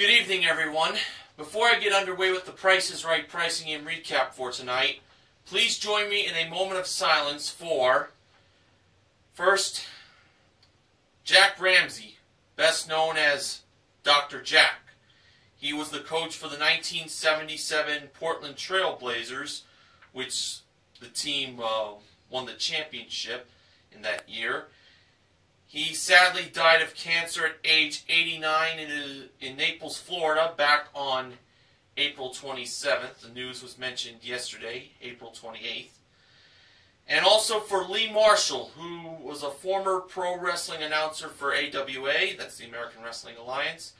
Good evening, everyone. Before I get underway with the Price is Right pricing and recap for tonight, please join me in a moment of silence for first Jack Ramsay, best known as Dr. Jack. He was the coach for the 1977 Portland Trail Blazers, which the team uh, won the championship in that year. He sadly died of cancer at age 89 in, uh, in Naples, Florida, back on April 27th. The news was mentioned yesterday, April 28th. And also for Lee Marshall, who was a former pro wrestling announcer for AWA, that's the American Wrestling Alliance,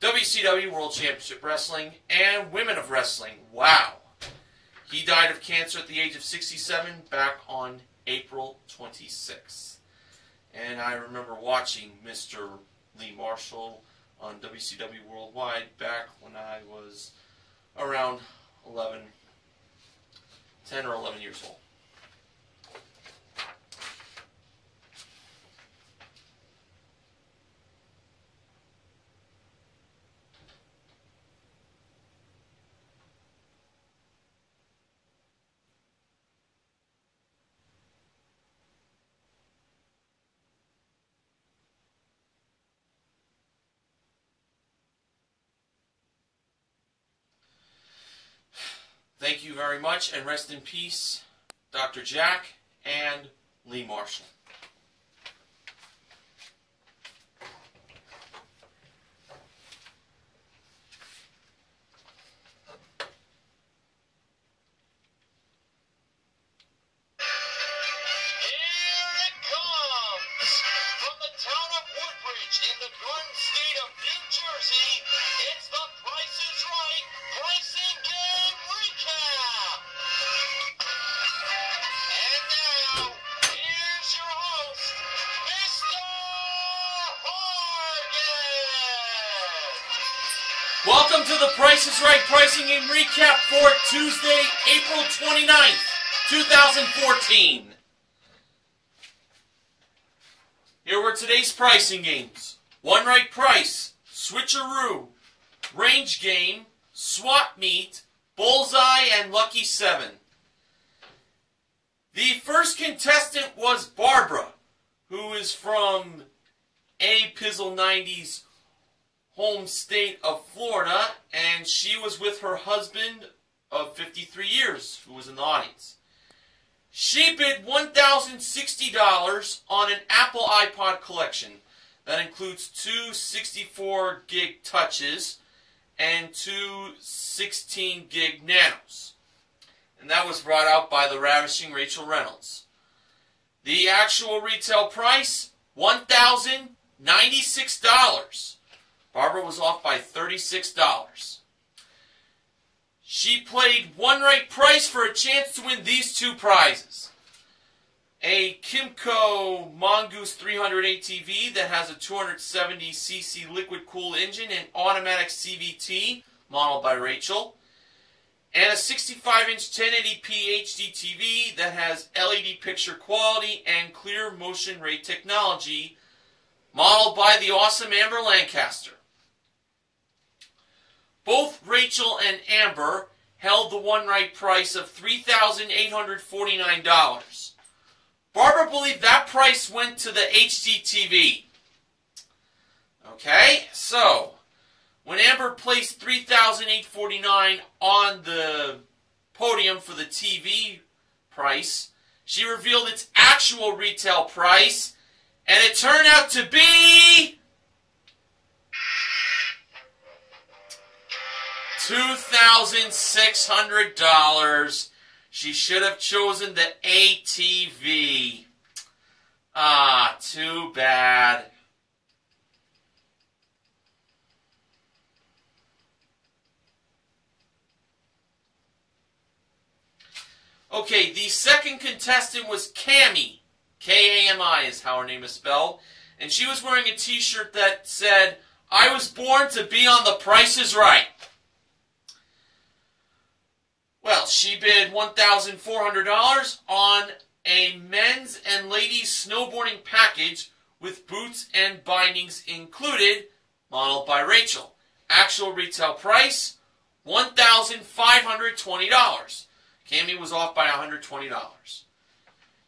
WCW World Championship Wrestling, and Women of Wrestling. Wow. He died of cancer at the age of 67 back on April 26th. And I remember watching Mr. Lee Marshall on WCW Worldwide back when I was around 11, 10 or 11 years old. Thank you very much, and rest in peace, Dr. Jack and Lee Marshall. Price is Right pricing and recap for Tuesday, April 29th, 2014. Here were today's pricing games. One right price, switcheroo, range game, swap meet, bullseye, and lucky seven. The first contestant was Barbara, who is from A Pizzle 90's home state of Florida, and she was with her husband of 53 years, who was in the audience. She bid $1,060 on an Apple iPod collection. That includes two 64 gig touches and two 16 gig nanos. And that was brought out by the ravishing Rachel Reynolds. The actual retail price, $1,096. Barbara was off by $36. She played one right price for a chance to win these two prizes. A Kymco Mongoose 300 ATV that has a 270cc liquid cooled engine and automatic CVT, modeled by Rachel. And a 65 inch 1080p HD TV that has LED picture quality and clear motion ray technology, modeled by the awesome Amber Lancaster. Both Rachel and Amber held the one right price of $3,849. Barbara believed that price went to the HDTV. Okay, so when Amber placed $3,849 on the podium for the TV price, she revealed its actual retail price, and it turned out to be $2,600. She should have chosen the ATV. Ah, too bad. Okay, the second contestant was Kami. K-A-M-I is how her name is spelled. And she was wearing a t-shirt that said, I was born to be on the Price is Right. Well, she bid $1,400 on a men's and ladies snowboarding package with boots and bindings included, modeled by Rachel. Actual retail price, $1,520. Kami was off by $120.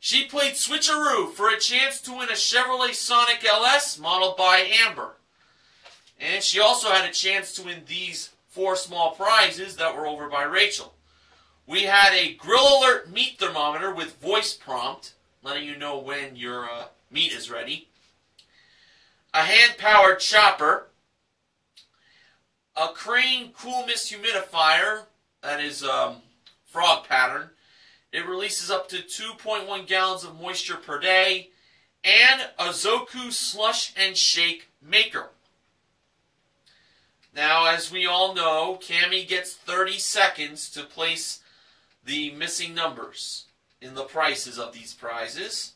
She played Switcheroo for a chance to win a Chevrolet Sonic LS modeled by Amber. And she also had a chance to win these four small prizes that were over by Rachel. We had a Grill Alert meat thermometer with voice prompt, letting you know when your uh, meat is ready. A hand-powered chopper. A Crane Cool Mist humidifier, that is um, frog pattern. It releases up to 2.1 gallons of moisture per day. And a Zoku slush and shake maker. Now, as we all know, Kami gets 30 seconds to place the missing numbers in the prices of these prizes.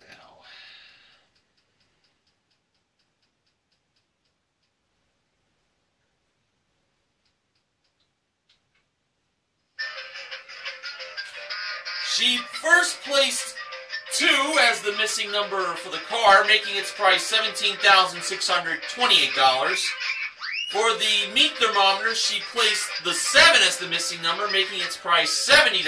Now, she first placed two as the missing number for the car, making its price $17,628. For the meat thermometer, she placed the 7 as the missing number, making its price $70.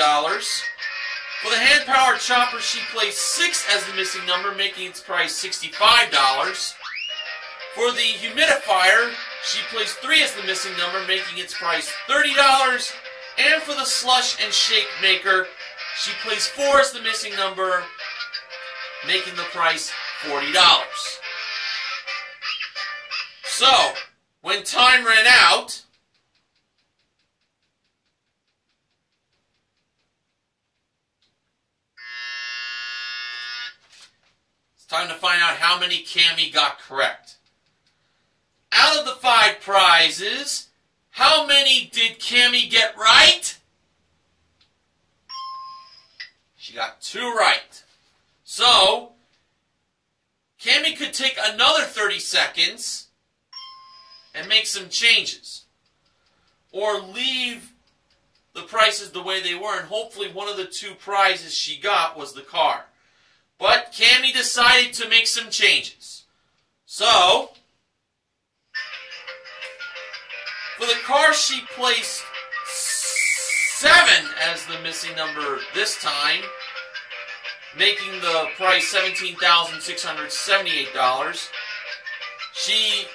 For the hand-powered chopper, she placed 6 as the missing number, making its price $65. For the humidifier, she placed 3 as the missing number, making its price $30. And for the slush and shake maker, she placed 4 as the missing number, making the price $40. So, when time ran out, it's time to find out how many Kami got correct. Out of the five prizes, how many did Kami get right? She got two right. So, Kami could take another 30 seconds and make some changes. Or leave the prices the way they were, and hopefully one of the two prizes she got was the car. But Kami decided to make some changes. So, for the car she placed 7 as the missing number this time, making the price $17,678. She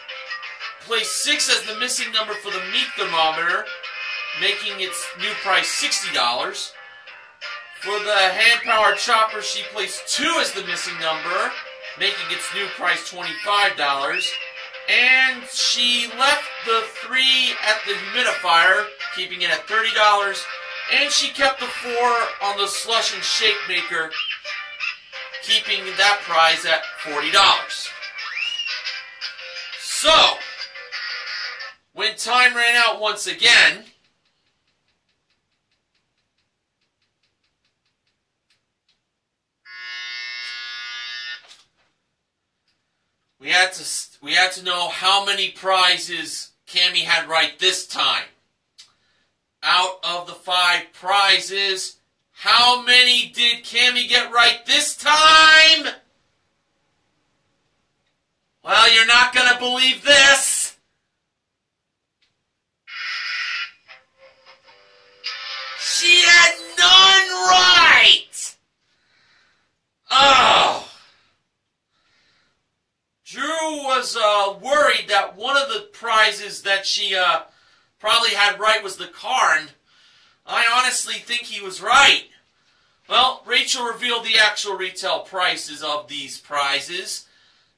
placed 6 as the missing number for the meat thermometer, making its new price $60. For the hand-powered chopper, she placed 2 as the missing number, making its new price $25. And she left the 3 at the humidifier, keeping it at $30. And she kept the 4 on the slush and shake maker, keeping that prize at $40. So, when time ran out once again, we had to we had to know how many prizes Kami had right this time. Out of the five prizes, how many did Kami get right this time? Well, you're not going to believe this. She had none right. Oh. Drew was uh, worried that one of the prizes that she uh, probably had right was the car, and I honestly think he was right. Well, Rachel revealed the actual retail prices of these prizes.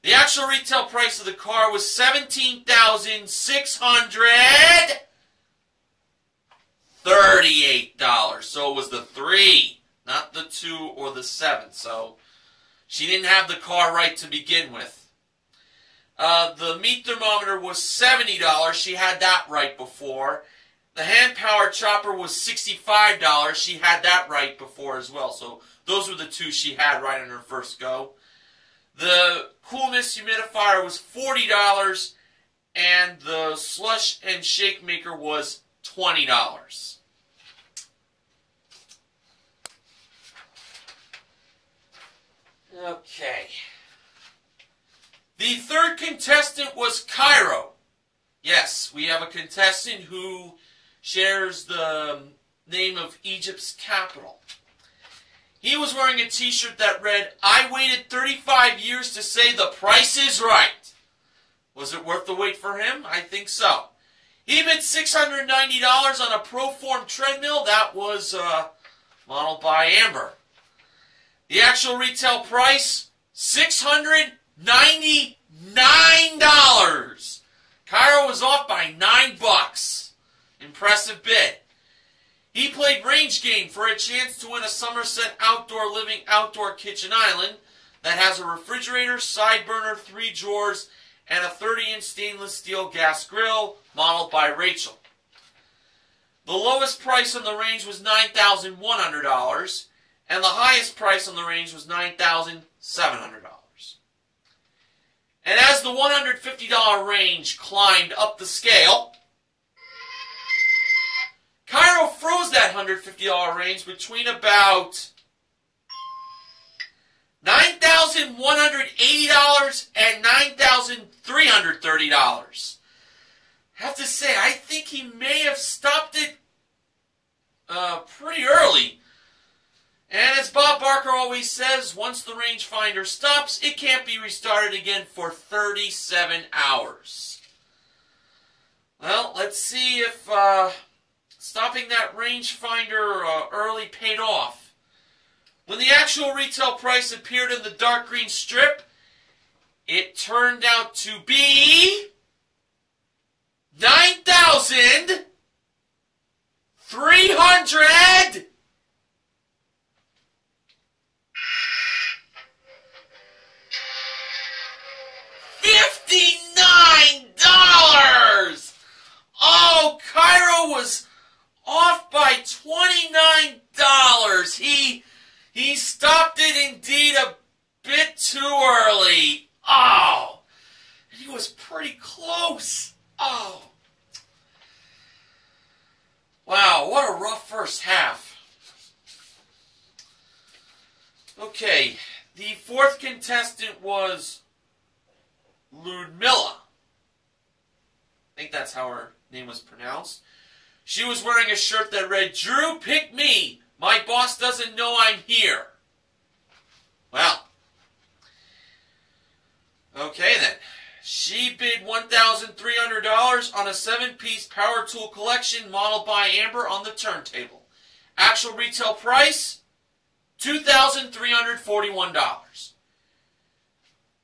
The actual retail price of the car was seventeen thousand six hundred dollars. So it was the three, not the two or the seven. So she didn't have the car right to begin with. Uh, the meat thermometer was seventy dollars. She had that right before. The hand-powered chopper was $65. She had that right before as well. So those were the two she had right on her first go. The coolness humidifier was $40. And the slush and shake maker was $20. Okay. The third contestant was Cairo. Yes, we have a contestant who shares the name of Egypt's capital. He was wearing a t-shirt that read, I waited 35 years to say the price is right. Was it worth the wait for him? I think so. He bid $690 on a Proform treadmill. That was uh, modeled by Amber. The actual retail price, $699. Cairo was off by nine bucks. Impressive bid. He played range game for a chance to win a Somerset Outdoor Living Outdoor Kitchen Island that has a refrigerator, side burner, three drawers, and a 30-inch stainless steel gas grill modeled by Rachel. The lowest price on the range was $9,100, and the highest price on the range was $9,700. And as the $150 range climbed up the scale, Cairo froze that $150 range between about $9,180 and $9,330. I have to say, I think he may have stopped it uh, pretty early. And as Bob Barker always says, once the rangefinder stops, it can't be restarted again for 37 hours. Well, let's see if uh, stopping that rangefinder uh, early paid off. When the actual retail price appeared in the dark green strip, it turned out to be nine thousand three hundred wearing a shirt that read, Drew, pick me. My boss doesn't know I'm here. Well, okay then. She bid $1,300 on a seven-piece power tool collection modeled by Amber on the turntable. Actual retail price, $2,341.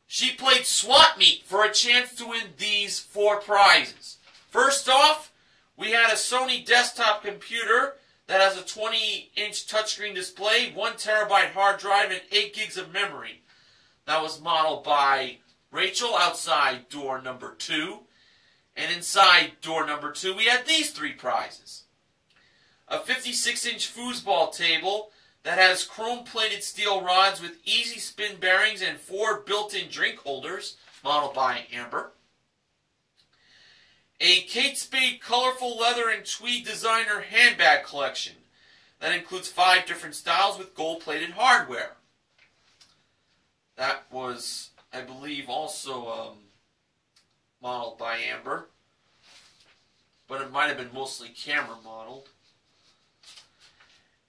She played swap meet for a chance to win these four prizes. First off, we had a Sony desktop computer that has a 20-inch touchscreen display, 1 terabyte hard drive, and 8 gigs of memory. That was modeled by Rachel outside door number two. And inside door number two, we had these three prizes. A 56-inch foosball table that has chrome-plated steel rods with easy spin bearings and four built-in drink holders, modeled by Amber. A Kate Spade colorful leather and tweed designer handbag collection that includes five different styles with gold-plated hardware. That was I believe, also um, modeled by Amber. But it might have been mostly camera modeled.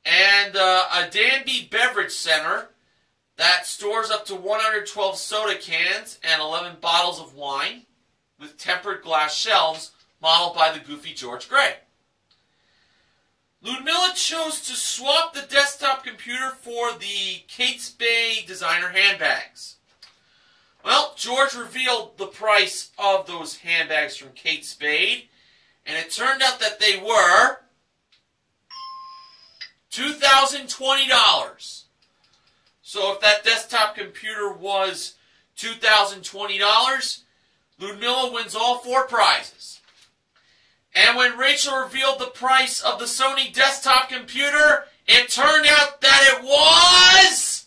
And uh, a Danby Beverage Center that stores up to 112 soda cans and 11 bottles of wine with tempered glass shelves modeled by the goofy George Gray. Ludmilla chose to swap the desktop computer for the Kate Spade designer handbags. Well, George revealed the price of those handbags from Kate Spade, and it turned out that they were $2,020. So if that desktop computer was $2,020, Ludmilla wins all four prizes. And when Rachel revealed the price of the Sony desktop computer, it turned out that it was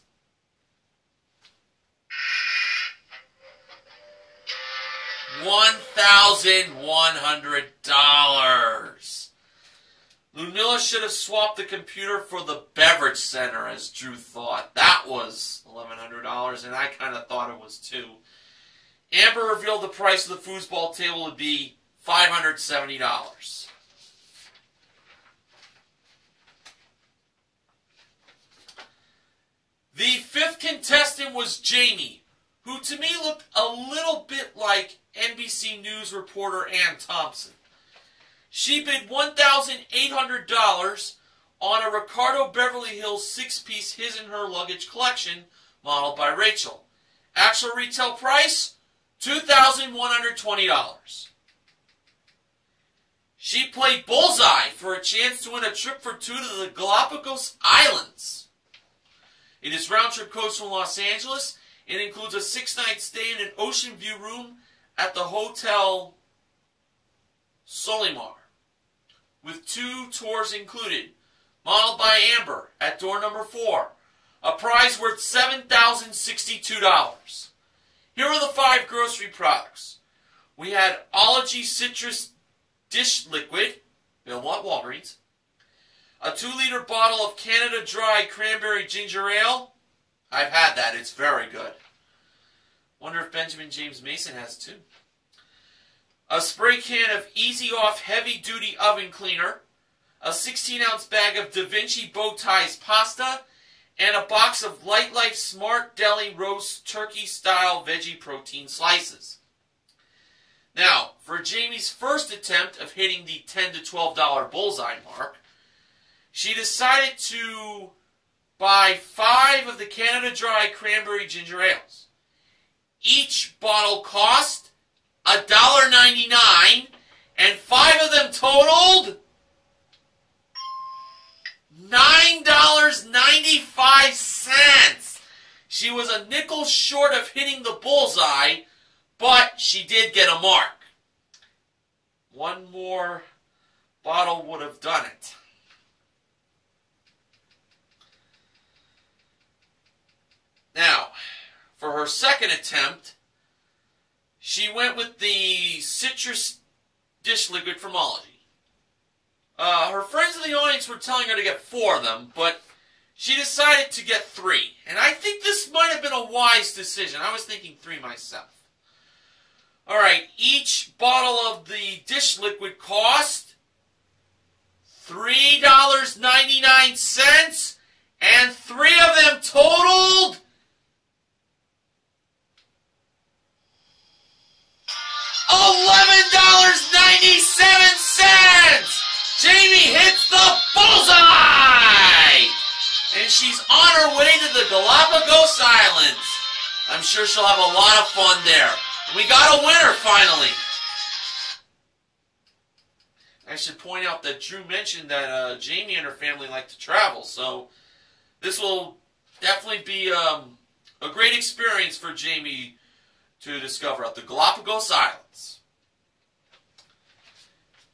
$1,100. Ludmilla should have swapped the computer for the beverage center, as Drew thought. That was $1,100, and I kind of thought it was too. Amber revealed the price of the foosball table would be $570. The fifth contestant was Jamie, who to me looked a little bit like NBC News reporter Ann Thompson. She bid $1,800 on a Ricardo Beverly Hills six-piece his and her luggage collection modeled by Rachel. Actual retail price, $2,120. She played bullseye for a chance to win a trip for two to the Galapagos Islands. It is round trip coach from Los Angeles. It includes a six night stay in an ocean view room at the Hotel Solymar, with two tours included, modeled by Amber at door number four, a prize worth $7,062. Here are the five grocery products. We had Ology Citrus Dish Liquid, available at Walgreens, a two liter bottle of Canada Dry Cranberry Ginger Ale. I've had that, it's very good. Wonder if Benjamin James Mason has too. A spray can of Easy Off Heavy Duty Oven Cleaner, a 16 ounce bag of Da Vinci Bow Ties pasta, and a box of Lightlife Smart Deli Roast Turkey Style Veggie Protein Slices. Now, for Jamie's first attempt of hitting the $10 to $12 bullseye mark, she decided to buy five of the Canada Dry Cranberry Ginger Ales. Each bottle cost $1.99, and five of them totaled $9.95. She was a nickel short of hitting the bullseye, but she did get a mark. One more bottle would have done it. Now, for her second attempt, she went with the citrus dish liquid from Ology. Uh, her friends in the audience were telling her to get four of them, but she decided to get three. And I think this might have been a wise decision. I was thinking three myself. All right, each bottle of the dish liquid cost $3.99, and three of them totaled $11.97! Jamie hits the bullseye! And she's on her way to the Galapagos Islands. I'm sure she'll have a lot of fun there. We got a winner finally. I should point out that Drew mentioned that uh, Jamie and her family like to travel, so this will definitely be um, a great experience for Jamie to discover at the Galapagos Islands.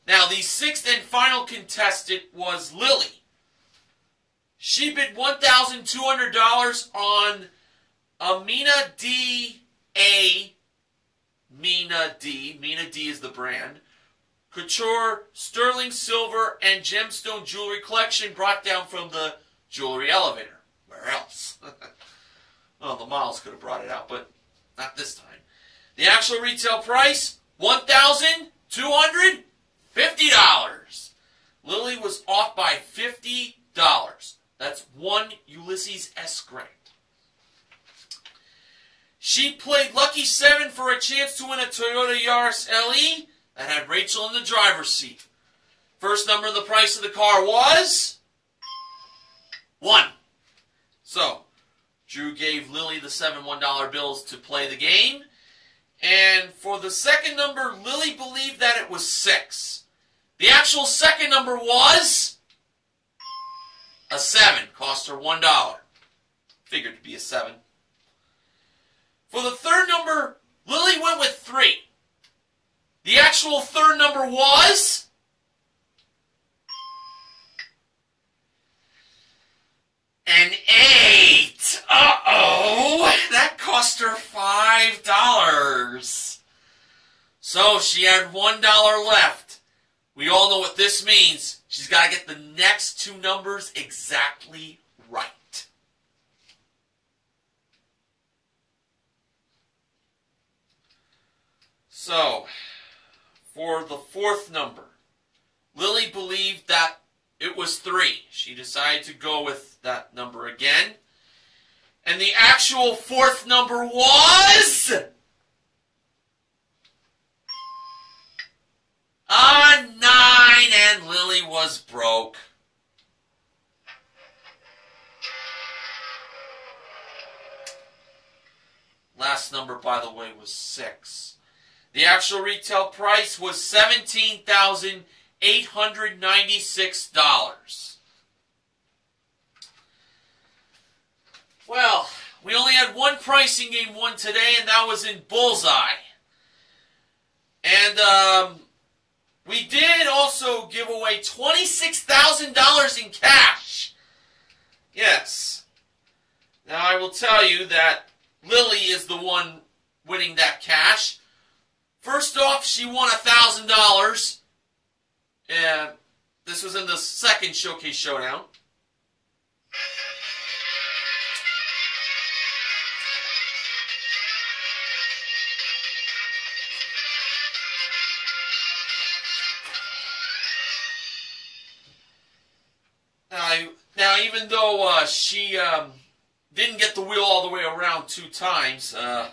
Now, the sixth and final contestant was Lily. She bid $1,200 on Amina D. A. Mina D. Mina D is the brand. Couture, sterling silver, and gemstone jewelry collection brought down from the jewelry elevator. Where else? well, the models could have brought it out, but not this time. The actual retail price, $1,250. Lily was off by $50. That's one Ulysses S. Grant. She played Lucky 7 for a chance to win a Toyota Yaris LE that had Rachel in the driver's seat. First number in the price of the car was 1. So, Drew gave Lily the seven $1 bills to play the game. And for the second number, Lily believed that it was 6. The actual second number was a 7. Cost her $1. Figured to be a 7. For the third number, Lily went with 3. The actual third number was an 8. Uh-oh! That cost her $5. So she had $1 left. We all know what this means. She's got to get the next two numbers exactly right. So, for the fourth number, Lily believed that it was three. She decided to go with that number again. And the actual fourth number was. A nine, and Lily was broke. Last number, by the way, was six. The actual retail price was $17,896. Well, we only had one pricing game won today, and that was in Bullseye. And um, we did also give away $26,000 in cash. Yes. Now, I will tell you that Lily is the one winning that cash. First off, she won $1,000. And this was in the second Showcase Showdown. Now, even though uh, she um, didn't get the wheel all the way around two times, uh,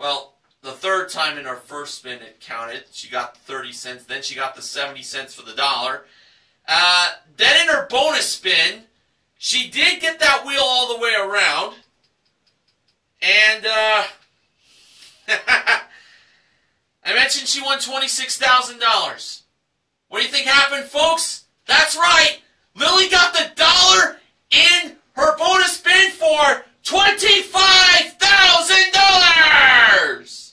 well, the third time in her first spin it counted. She got the 30 cents. Then she got the 70 cents for the dollar. Uh, then in her bonus spin, she did get that wheel all the way around. And uh, I mentioned she won $26,000. What do you think happened, folks? That's right. Lily got the dollar in her bonus spin for $25,000!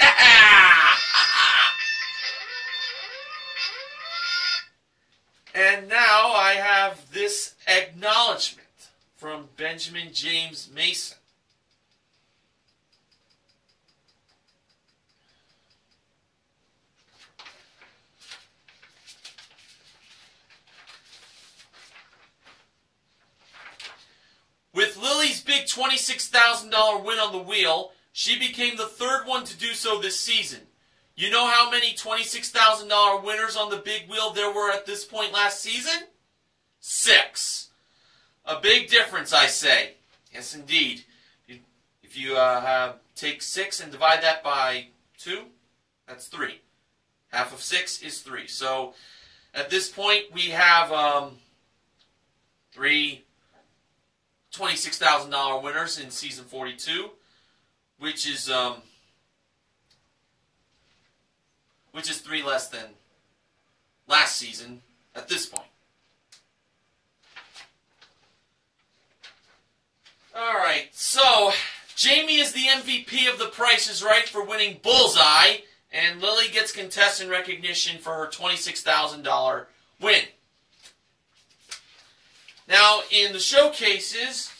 and now I have this acknowledgement from Benjamin James Mason. With Lily's big $26,000 win on the wheel, she became the third one to do so this season. You know how many $26,000 winners on the big wheel there were at this point last season? Six. A big difference, I say. Yes, indeed. If you uh, take six and divide that by two, that's three. Half of six is three. So at this point, we have um, three $26,000 winners in season 42 which is um, which is three less than last season at this point. All right, so Jamie is the MVP of The Price is Right for winning Bullseye, and Lily gets contestant recognition for her $26,000 win. Now, in the showcases,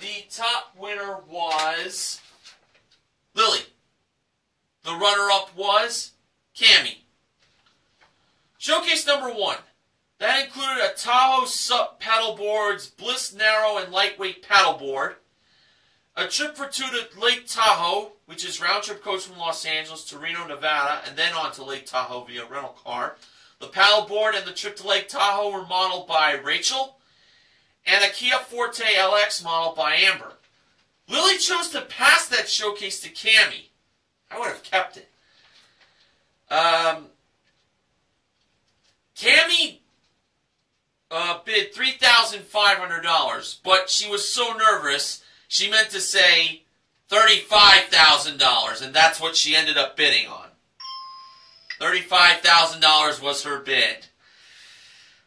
the top winner was Lily. The runner-up was Kami. Showcase number one. That included a Tahoe SUP paddleboards, Bliss Narrow and Lightweight paddleboard, a trip for two to Lake Tahoe, which is round trip coach from Los Angeles to Reno, Nevada, and then on to Lake Tahoe via rental car. The paddleboard and the trip to Lake Tahoe were modeled by Rachel, and a Kia Forte LX model by Amber. Lily chose to pass that showcase to Kami. I would have kept it. Um, Kami uh, bid three thousand five hundred dollars, but she was so nervous she meant to say thirty-five thousand dollars, and that's what she ended up bidding on. Thirty-five thousand dollars was her bid.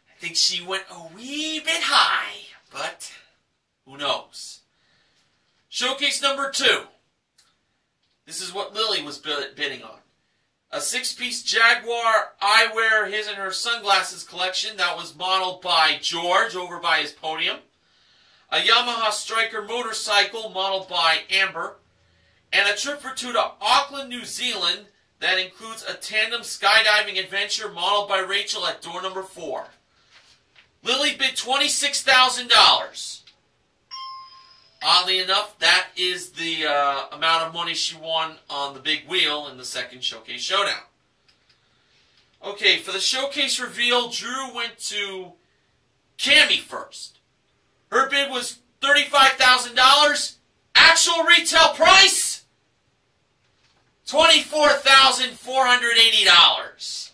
I think she went a wee bit high, but who knows? Showcase number two. This is what Lily was bidding on. A six-piece Jaguar eyewear his and her sunglasses collection that was modeled by George over by his podium. A Yamaha Stryker motorcycle modeled by Amber. And a trip for two to Auckland, New Zealand that includes a tandem skydiving adventure modeled by Rachel at door number four. Lily bid $26,000. oddly enough, that is the uh, amount of money she won on the big wheel in the second Showcase Showdown. Okay, for the Showcase reveal, Drew went to Kami first. Her bid was $35,000. Actual retail price? $24,480.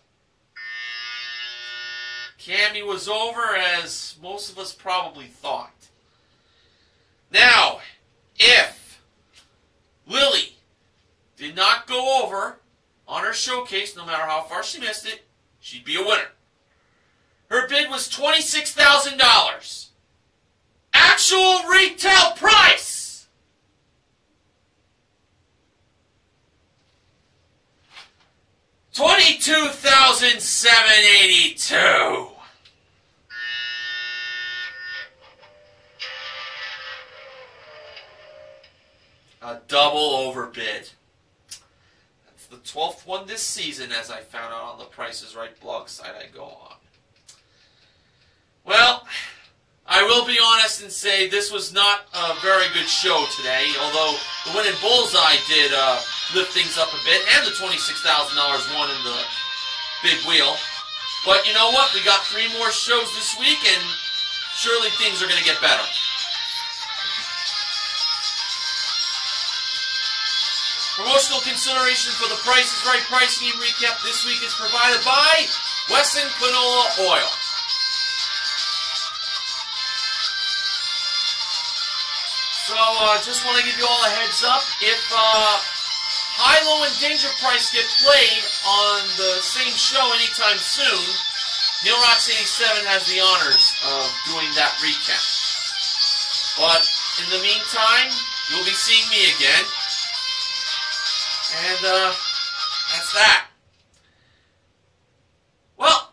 Kami was over as most of us probably thought. Now, if Lily did not go over on her showcase, no matter how far she missed it, she'd be a winner. Her bid was $26,000. Actual retail price! Twenty-two thousand seven eighty-two. A double overbid. That's the 12th one this season, as I found out on the Prices Right blog site I go on. Well, I will be honest and say this was not a very good show today, although the winning bullseye did uh, lift things up a bit, and the $26,000 won in the big wheel. But you know what? We got three more shows this week, and surely things are going to get better. Promotional consideration for the Price is Right pricing and recap this week is provided by Wesson Canola Oil. So, uh, just want to give you all a heads up. If uh, High, Low, and Danger Price get played on the same show anytime soon, Neil Rocks 87 has the honors of doing that recap. But in the meantime, you'll be seeing me again. And uh, that's that. Well,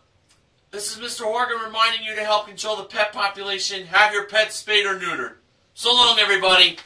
this is Mr. Horgan reminding you to help control the pet population. Have your pet spayed or neutered. So long, everybody.